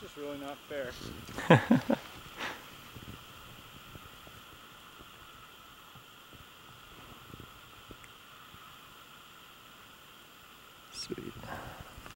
just really not fair. Sweet.